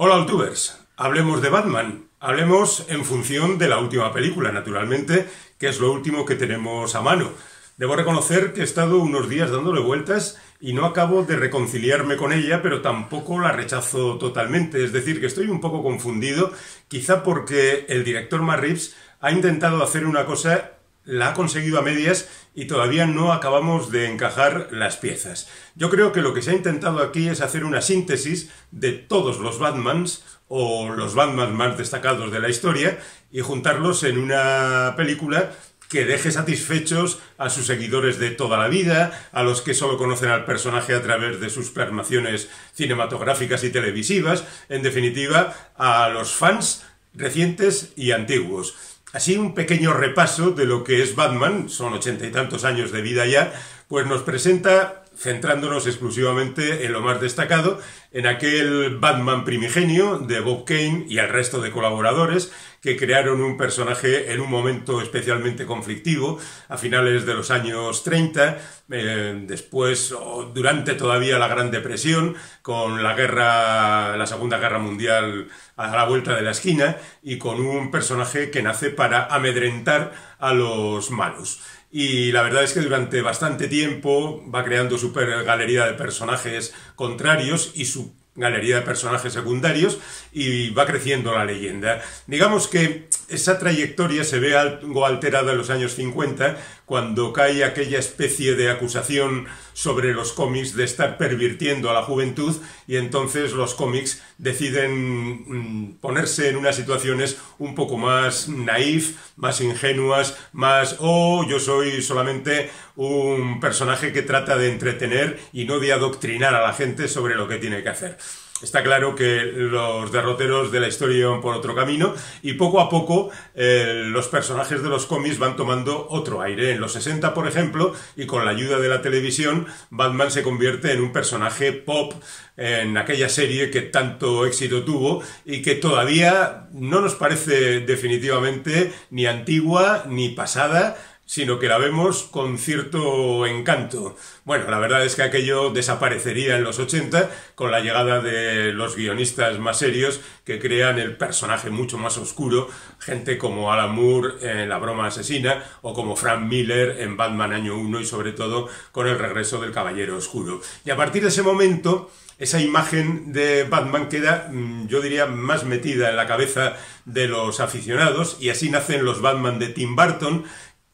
Hola, Altubers. Hablemos de Batman. Hablemos en función de la última película, naturalmente, que es lo último que tenemos a mano. Debo reconocer que he estado unos días dándole vueltas y no acabo de reconciliarme con ella, pero tampoco la rechazo totalmente. Es decir, que estoy un poco confundido, quizá porque el director Reeves ha intentado hacer una cosa la ha conseguido a medias y todavía no acabamos de encajar las piezas. Yo creo que lo que se ha intentado aquí es hacer una síntesis de todos los Batmans o los Batman más destacados de la historia y juntarlos en una película que deje satisfechos a sus seguidores de toda la vida, a los que solo conocen al personaje a través de sus plasmaciones cinematográficas y televisivas, en definitiva, a los fans recientes y antiguos. Así un pequeño repaso de lo que es Batman, son ochenta y tantos años de vida ya, pues nos presenta centrándonos exclusivamente en lo más destacado, en aquel Batman primigenio de Bob Kane y el resto de colaboradores que crearon un personaje en un momento especialmente conflictivo, a finales de los años 30, eh, después o durante todavía la Gran Depresión, con la guerra, la Segunda Guerra Mundial a la vuelta de la esquina, y con un personaje que nace para amedrentar a los malos y la verdad es que durante bastante tiempo va creando su galería de personajes contrarios y su galería de personajes secundarios y va creciendo la leyenda. Digamos que esa trayectoria se ve algo alterada en los años 50 cuando cae aquella especie de acusación sobre los cómics de estar pervirtiendo a la juventud y entonces los cómics deciden mm, ponerse en unas situaciones un poco más naif, más ingenuas, más, oh, yo soy solamente un personaje que trata de entretener y no de adoctrinar a la gente sobre lo que tiene que hacer. Está claro que los derroteros de la historia van por otro camino y poco a poco eh, los personajes de los cómics van tomando otro aire. En los 60, por ejemplo, y con la ayuda de la televisión, Batman se convierte en un personaje pop en aquella serie que tanto éxito tuvo y que todavía no nos parece definitivamente ni antigua ni pasada, sino que la vemos con cierto encanto. Bueno, la verdad es que aquello desaparecería en los 80 con la llegada de los guionistas más serios que crean el personaje mucho más oscuro, gente como Alan Moore en La broma asesina o como Frank Miller en Batman año 1 y sobre todo con el regreso del Caballero Oscuro. Y a partir de ese momento esa imagen de Batman queda, mm, yo diría, más metida en la cabeza de los aficionados y así nacen los Batman de Tim Burton,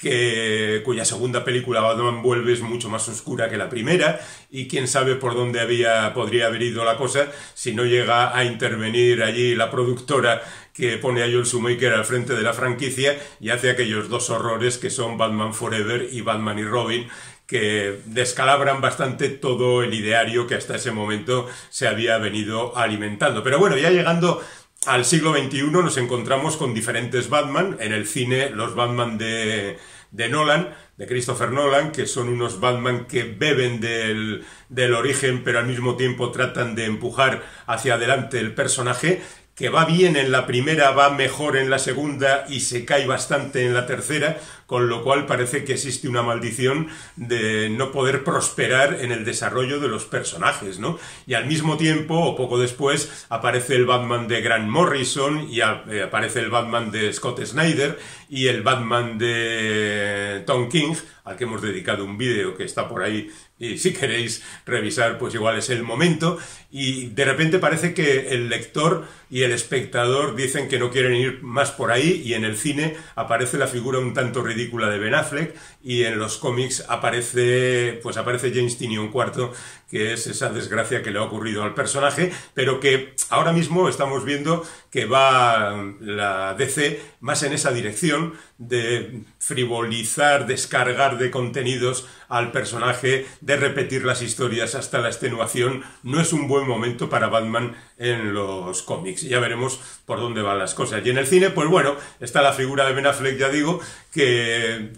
que, cuya segunda película Batman vuelve es mucho más oscura que la primera y quién sabe por dónde había, podría haber ido la cosa si no llega a intervenir allí la productora que pone a Joel Schumacher al frente de la franquicia y hace aquellos dos horrores que son Batman Forever y Batman y Robin que descalabran bastante todo el ideario que hasta ese momento se había venido alimentando. Pero bueno, ya llegando al siglo XXI nos encontramos con diferentes Batman. En el cine, los Batman de, de Nolan, de Christopher Nolan, que son unos Batman que beben del, del origen, pero al mismo tiempo tratan de empujar hacia adelante el personaje que va bien en la primera, va mejor en la segunda y se cae bastante en la tercera, con lo cual parece que existe una maldición de no poder prosperar en el desarrollo de los personajes, ¿no? Y al mismo tiempo, o poco después, aparece el Batman de Grant Morrison y eh, aparece el Batman de Scott Snyder y el Batman de Tom King, al que hemos dedicado un vídeo que está por ahí y si queréis revisar, pues igual es el momento. Y de repente parece que el lector y el espectador dicen que no quieren ir más por ahí y en el cine aparece la figura un tanto ridícula de Ben Affleck y en los cómics aparece, pues aparece James Tinion IV, que es esa desgracia que le ha ocurrido al personaje, pero que ahora mismo estamos viendo que va la DC más en esa dirección de frivolizar, descargar de contenidos al personaje, de repetir las historias hasta la extenuación, no es un buen momento para Batman en los cómics. Ya veremos por dónde van las cosas. Y en el cine, pues bueno, está la figura de Ben Affleck, ya digo, que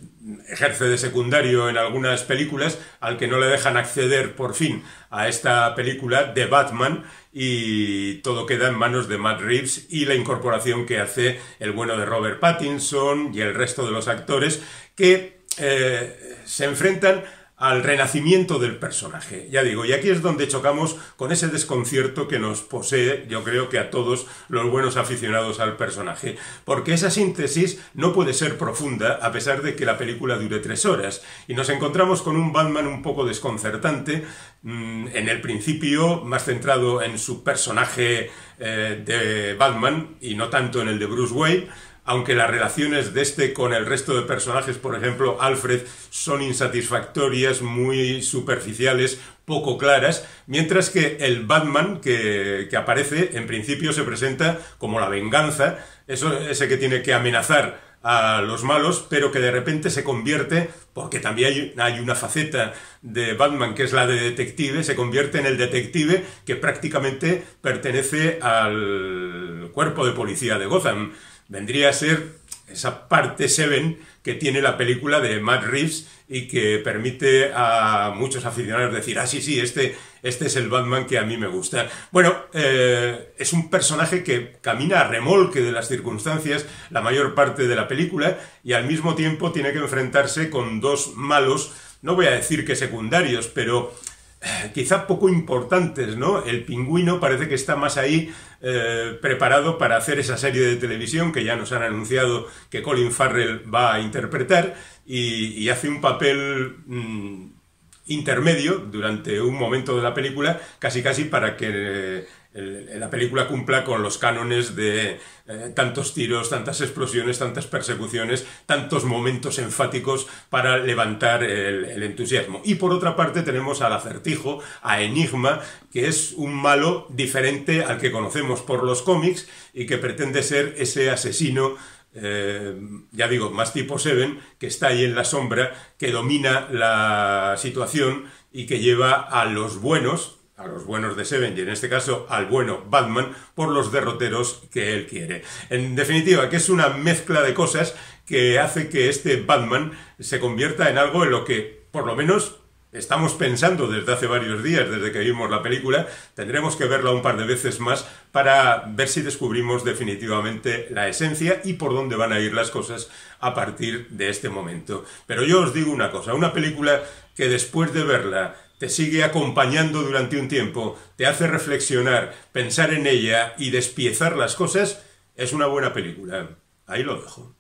ejerce de secundario en algunas películas, al que no le dejan acceder por fin a esta película de Batman y todo queda en manos de Matt Reeves y la incorporación que hace el bueno de Robert Pattinson y el resto de los actores que eh, se enfrentan al renacimiento del personaje. Ya digo, y aquí es donde chocamos con ese desconcierto que nos posee, yo creo que a todos los buenos aficionados al personaje, porque esa síntesis no puede ser profunda a pesar de que la película dure tres horas, y nos encontramos con un Batman un poco desconcertante, mm, en el principio más centrado en su personaje eh, de Batman y no tanto en el de Bruce Wayne, aunque las relaciones de este con el resto de personajes, por ejemplo Alfred, son insatisfactorias, muy superficiales, poco claras, mientras que el Batman que, aparece en principio se presenta como la venganza, eso, ese que tiene que amenazar a los malos, pero que de repente se convierte, porque también hay, una faceta de Batman que es la de detective, se convierte en el detective que prácticamente pertenece al cuerpo de policía de Gotham vendría a ser esa parte Seven que tiene la película de Matt Reeves y que permite a muchos aficionados decir, ah, sí, sí, este, este es el Batman que a mí me gusta. Bueno, eh, es un personaje que camina a remolque de las circunstancias la mayor parte de la película y al mismo tiempo tiene que enfrentarse con dos malos, no voy a decir que secundarios, pero quizá poco importantes, ¿no? El pingüino parece que está más ahí eh, preparado para hacer esa serie de televisión que ya nos han anunciado que Colin Farrell va a interpretar y, hace un papel mm, intermedio durante un momento de la película, casi casi para que la película cumpla con los cánones de eh, tantos tiros, tantas explosiones, tantas persecuciones, tantos momentos enfáticos para levantar el, entusiasmo. Y por otra parte tenemos al acertijo, a Enigma, que es un malo diferente al que conocemos por los cómics y que pretende ser ese asesino eh, ya digo, más tipo Seven, que está ahí en la sombra, que domina la situación y que lleva a los buenos, a los buenos de Seven y en este caso al bueno Batman por los derroteros que él quiere. En definitiva, que es una mezcla de cosas que hace que este Batman se convierta en algo en lo que, por lo menos, estamos pensando desde hace varios días, desde que vimos la película, tendremos que verla un par de veces más para ver si descubrimos definitivamente la esencia y por dónde van a ir las cosas a partir de este momento. Pero yo os digo una cosa, una película que después de verla te sigue acompañando durante un tiempo, te hace reflexionar, pensar en ella y despiezar las cosas, es una buena película. Ahí lo dejo.